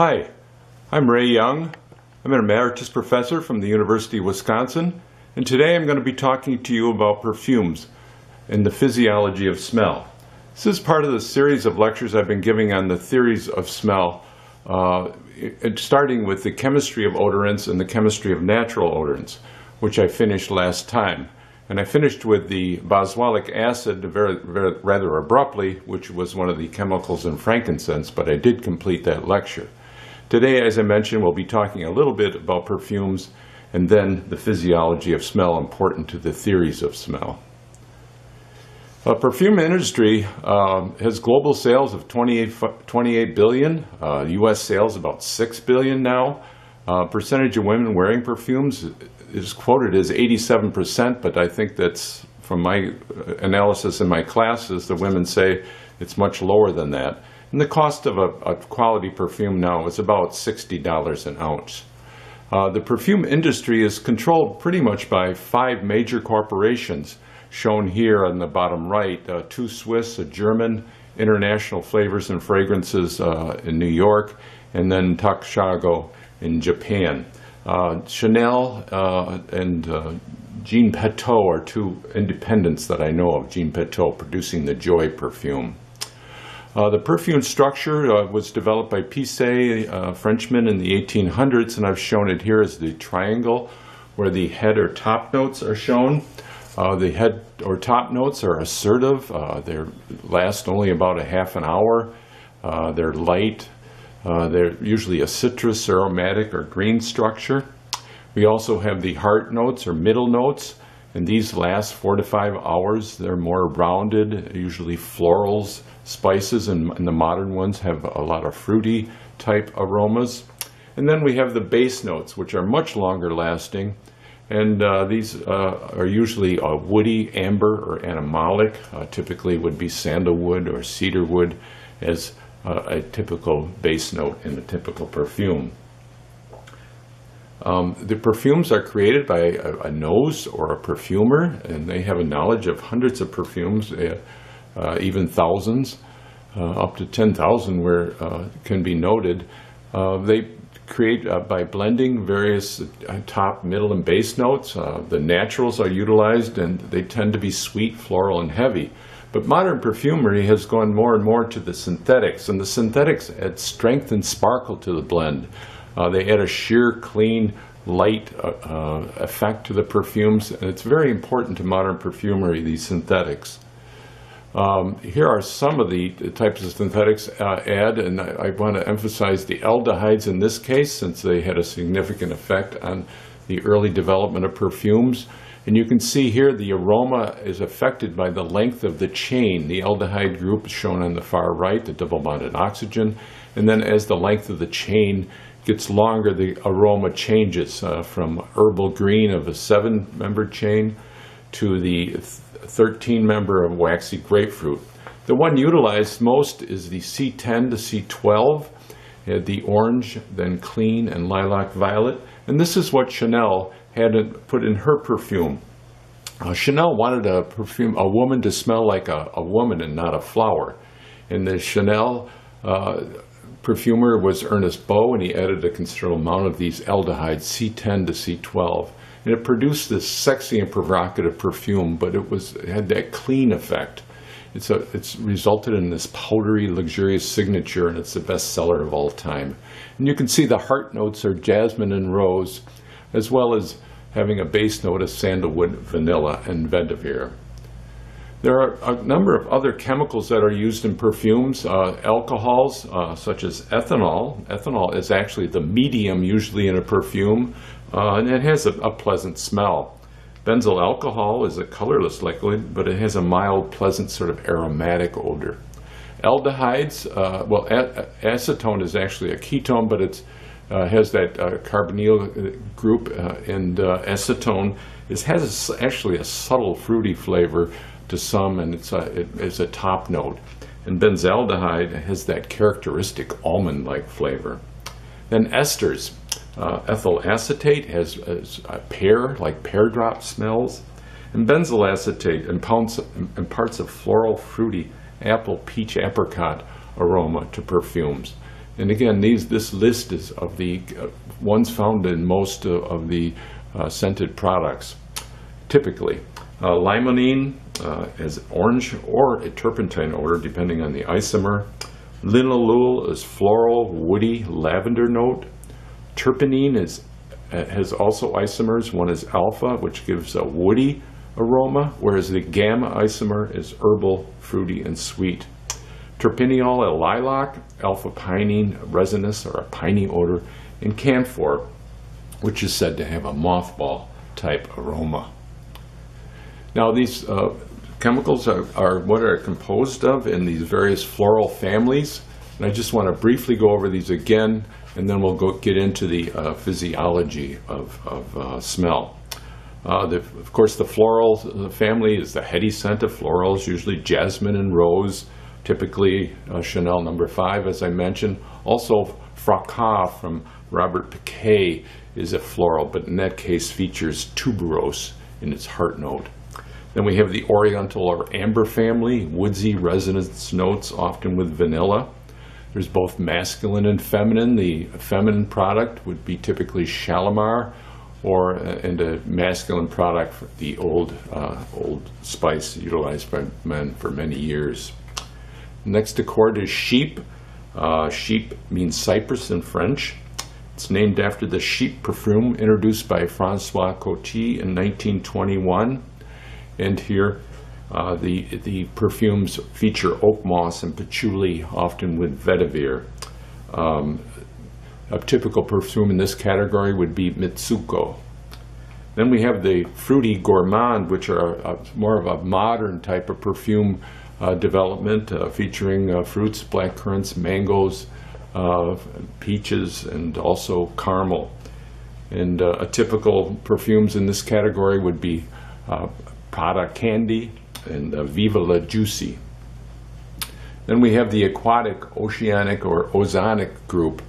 Hi, I'm Ray Young. I'm an emeritus professor from the University of Wisconsin, and today I'm going to be talking to you about perfumes and the physiology of smell. This is part of the series of lectures I've been giving on the theories of smell, uh, starting with the chemistry of odorants and the chemistry of natural odorants, which I finished last time. And I finished with the boswellic acid very, very, rather abruptly, which was one of the chemicals in frankincense, but I did complete that lecture. Today, as I mentioned, we'll be talking a little bit about perfumes and then the physiology of smell important to the theories of smell. The perfume industry uh, has global sales of 28, 28 billion, uh, U.S. sales about 6 billion now. Uh, percentage of women wearing perfumes is quoted as 87%, but I think that's from my uh, analysis in my classes, the women say it's much lower than that. And the cost of a, a quality perfume now is about $60 an ounce. Uh, the perfume industry is controlled pretty much by five major corporations, shown here on the bottom right, uh, two Swiss, a German, International Flavors and Fragrances uh, in New York, and then Takasago in Japan. Uh, Chanel uh, and uh, Jean Patou are two independents that I know of, Jean Patou producing the Joy perfume. Uh, the perfume structure uh, was developed by Picet, a Frenchman, in the 1800s, and I've shown it here as the triangle where the head or top notes are shown. Uh, the head or top notes are assertive. Uh, they last only about a half an hour. Uh, they're light. Uh, they're usually a citrus, aromatic, or green structure. We also have the heart notes or middle notes, and these last four to five hours. They're more rounded, usually florals, spices, and, and, the modern ones have a lot of fruity type aromas. And then we have the base notes, which are much longer lasting. And uh, these uh, are usually uh, woody, amber, or animalic. Uh, typically would be sandalwood or cedarwood as uh, a typical base note in a typical perfume. Um, the perfumes are created by a, a, nose or a perfumer, and they have a knowledge of hundreds of perfumes, uh, uh, even thousands, uh, up to 10,000 where uh, can be noted. Uh, they create by blending various top, middle, and base notes. the naturals are utilized, and they tend to be sweet, floral, and heavy. But modern perfumery has gone more and more to the synthetics, and the synthetics add strength and sparkle to the blend. Uh, they add a sheer, clean, light uh, uh, effect to the perfumes, and it's very important to modern perfumery, these synthetics. Um, here are some of the types of synthetics uh, add, and I, I want to emphasize the aldehydes in this case, since they had a significant effect on the early development of perfumes. And you can see here the aroma is affected by the length of the chain. The aldehyde group is shown on the far right, the double bonded oxygen. And then as the length of the chain gets longer, the aroma changes uh, from herbal green of a seven member chain to the 13-member of waxy grapefruit. The one utilized most is the C10 to C12, uh, the orange, then clean, and lilac violet. And this is what Chanel had put in her perfume. Uh, Chanel wanted a perfume, a woman to smell like a, a woman and not a flower. And the Chanel uh, perfumer was Ernest Beaux, and he added a considerable amount of these aldehydes, C10 to C12. And it produced this sexy and provocative perfume, but it was it had that clean effect. It's, a, it's resulted in this powdery, luxurious signature, and it's the best seller of all time. And you can see the heart notes are jasmine and rose, as well as having a base note of sandalwood, vanilla, and vetiver. There are a number of other chemicals that are used in perfumes, uh, alcohols uh, such as ethanol. Ethanol is actually the medium usually in a perfume, uh, and it has a, a, pleasant smell. Benzyl alcohol is a colorless liquid, but it has a mild, pleasant sort of aromatic odor. Aldehydes, uh, well, acetone is actually a ketone, but it uh, has that uh, carbonyl group, and acetone is, has actually a subtle fruity flavor to some, and it's a, it, it's a top note. And benzaldehyde has that characteristic almond-like flavor. Then esters. Uh, ethyl acetate has, has a pear, like pear drop smells. And benzyl acetate imparts, imparts a floral, fruity, apple, peach, apricot aroma to perfumes. And again, these, this list is of the uh, ones found in most of, of the uh, scented products. Typically, uh, limonene uh, has orange or a turpentine odor, depending on the isomer. Linalool is floral, woody, lavender note. Terpinene is uh, has also isomers. One is alpha, which gives a woody aroma, whereas the gamma isomer is herbal, fruity, and sweet. Terpineol, a lilac, alpha pinene, resinous or a piney odor, and camphor, which is said to have a mothball type aroma. Now, these uh, chemicals are, are what are composed of in these various floral families. And I just want to briefly go over these again, and then we'll go get into the uh, physiology of, of uh, smell. Uh, the, of course, the floral uh, family is the heady scent of florals, usually jasmine and rose, typically uh, Chanel number five, as I mentioned. Also, fracas from Robert Piguet is a floral, but in that case features tuberose in its heart note. Then we have the oriental or amber family, woodsy resonance notes, often with vanilla. There's both masculine and feminine. The feminine product would be typically Shalimar, or uh, and a masculine product, the old uh, old spice utilized by men for many years. Next accord is chypre. Uh, chypre means cypress in French. It's named after the chypre perfume introduced by Francois Coty in 1921. And here, uh, the, the perfumes feature oak moss and patchouli, often with vetiver. Um, a typical perfume in this category would be Mitsouko. Then we have the fruity gourmand, which are a, more of a modern type of perfume uh, development, uh, featuring uh, fruits, black currants, mangoes, uh, peaches, and also caramel. And uh, a typical perfumes in this category would be uh, Prada Candy and Viva La Juicy. Then we have the aquatic, oceanic, or ozonic group.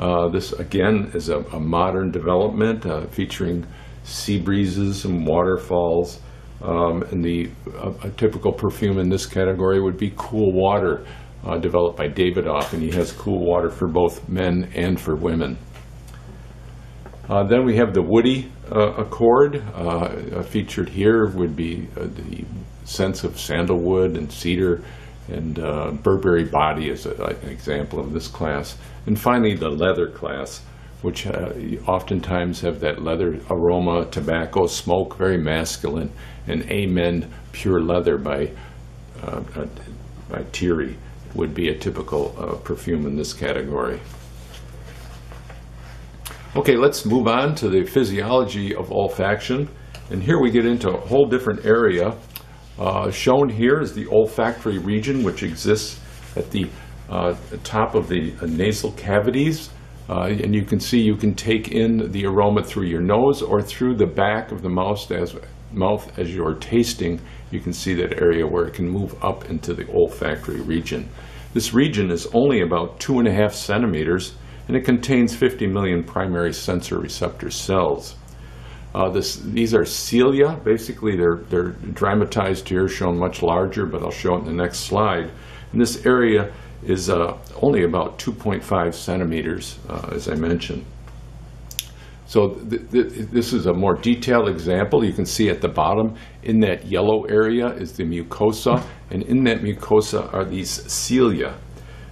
Uh, this again is a, a modern development uh, featuring sea breezes and waterfalls. Um, and the a, a typical perfume in this category would be Cool Water, uh, developed by Davidoff, and he has cool water for both men and for women. Uh, then we have the Woody uh, Accord. Uh, featured here would be uh, the scents of sandalwood and cedar and uh, Burberry body is a, an example of this class. And finally, the leather class, which uh, oftentimes have that leather aroma, tobacco, smoke, very masculine, and Amen Pure Leather by, uh, by Thierry would be a typical perfume in this category. Okay, let's move on to the physiology of olfaction. And here we get into a whole different area uh, shown here is the olfactory region, which exists at the uh, top of the uh, nasal cavities. Uh, and you can see you can take in the aroma through your nose or through the back of the mouth as, mouth as you're tasting. You can see that area where it can move up into the olfactory region. This region is only about two and a half centimeters and it contains 50 million primary sensor receptor cells. Uh, this, these are cilia. Basically, they're, they're dramatized here, shown much larger, but I'll show it in the next slide. And this area is uh, only about 2.5 centimeters, uh, as I mentioned. So th th this is a more detailed example. You can see at the bottom, in that yellow area is the mucosa, and in that mucosa are these cilia.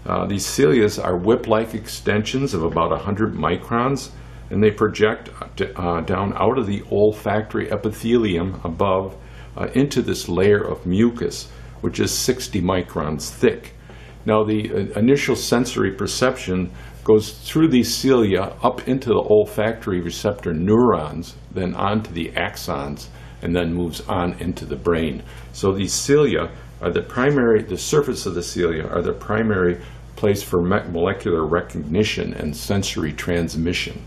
Uh, these cilia are whip-like extensions of about 100 microns, and they project uh, down out of the olfactory epithelium above uh, into this layer of mucus, which is 60 microns thick. Now, the uh, initial sensory perception goes through these cilia up into the olfactory receptor neurons, then onto the axons, and then moves on into the brain. So these cilia are the primary, the surface of the cilia are the primary place for molecular recognition and sensory transmission.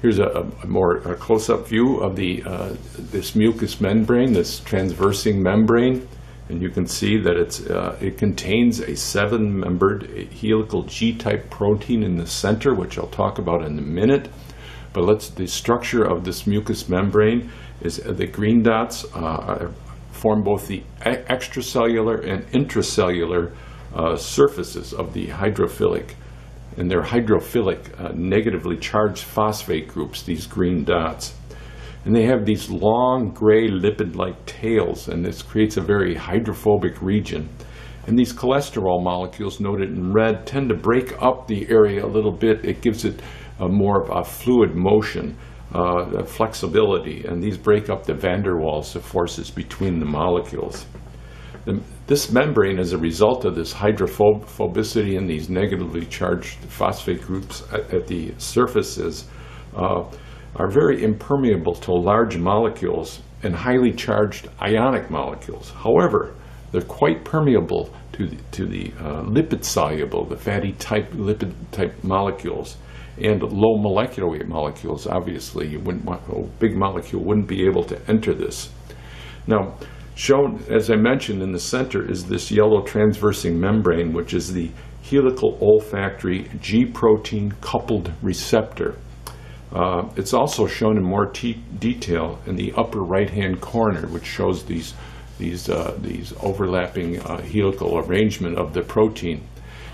Here's a, a more close-up view of the uh, this mucous membrane, this transversing membrane, and you can see that it's uh, it contains a seven-membered helical G-type protein in the center, which I'll talk about in a minute. But let's the structure of this mucous membrane is the green dots uh, form both the extracellular and intracellular uh, surfaces of the hydrophilic. And they're hydrophilic, uh, negatively charged phosphate groups, these green dots. And they have these long gray lipid-like tails, and this creates a very hydrophobic region. And these cholesterol molecules, noted in red, tend to break up the area a little bit. It gives it a more of a fluid motion, uh, flexibility, and these break up the van der Waals, forces between the molecules. The, this membrane, as a result of this hydrophobicity and these negatively charged phosphate groups at, at the surfaces, uh, are very impermeable to large molecules and highly charged ionic molecules. However, they're quite permeable to the, to the uh, lipid soluble, the fatty type lipid type molecules, and low molecular weight molecules. Obviously, you wouldn't want, a big molecule wouldn't be able to enter this. Now, shown as I mentioned in the center is this yellow transversing membrane, which is the helical olfactory G protein coupled receptor. Uh, it's also shown in more detail in the upper right-hand corner, which shows these these uh, these overlapping uh, helical arrangement of the protein.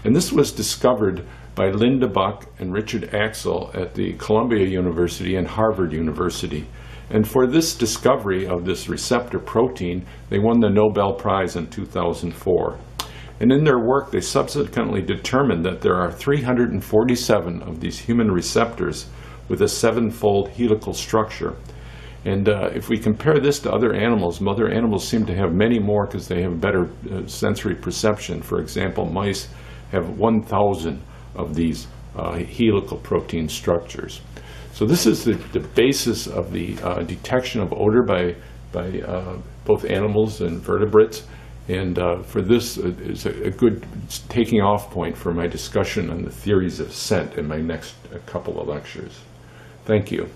And this was discovered by Linda Buck and Richard Axel at the Columbia University and Harvard University. And for this discovery of this receptor protein, they won the Nobel Prize in 2004. And in their work, they subsequently determined that there are 347 of these human receptors with a sevenfold helical structure. And uh, if we compare this to other animals, other animals seem to have many more because they have better uh, sensory perception. For example, mice have 1,000 of these uh, helical protein structures. So this is the, the basis of the uh, detection of odor by, by uh, both animals and vertebrates. And uh, for this uh, is a, a good taking off point for my discussion on the theories of scent in my next uh, couple of lectures. Thank you.